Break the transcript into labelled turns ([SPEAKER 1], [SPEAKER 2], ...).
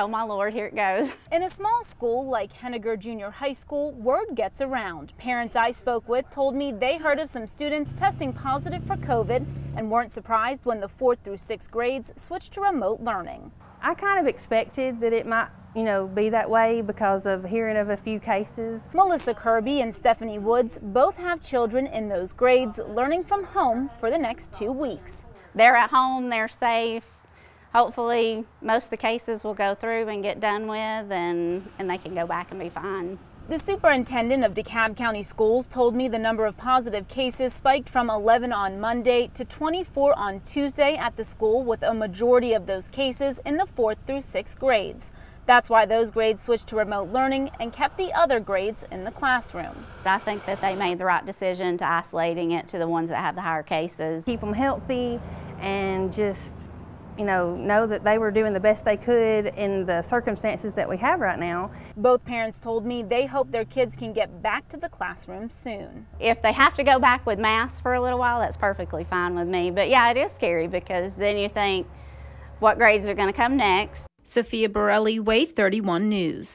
[SPEAKER 1] Oh my lord, here it goes.
[SPEAKER 2] In a small school like Henagar Junior High School, word gets around. Parents I spoke with told me they heard of some students testing positive for COVID and weren't surprised when the fourth through sixth grades switched to remote learning.
[SPEAKER 3] I kind of expected that it might, you know, be that way because of hearing of a few cases.
[SPEAKER 2] Melissa Kirby and Stephanie Woods both have children in those grades learning from home for the next two weeks.
[SPEAKER 1] They're at home, they're safe, hopefully most of the cases will go through and get done with and, and they can go back and be fine.
[SPEAKER 2] The superintendent of DeKalb County Schools told me the number of positive cases spiked from 11 on Monday to 24 on Tuesday at the school with a majority of those cases in the 4th through 6th grades. That's why those grades switched to remote learning and kept the other grades in the classroom.
[SPEAKER 1] I think that they made the right decision to isolating it to the ones that have the higher cases.
[SPEAKER 3] Keep them healthy and just you know, know that they were doing the best they could in the circumstances that we have right now.
[SPEAKER 2] Both parents told me they hope their kids can get back to the classroom soon.
[SPEAKER 1] If they have to go back with masks for a little while, that's perfectly fine with me. But yeah, it is scary because then you think, what grades are going to come next?
[SPEAKER 2] Sophia Borelli, WAAY 31 News.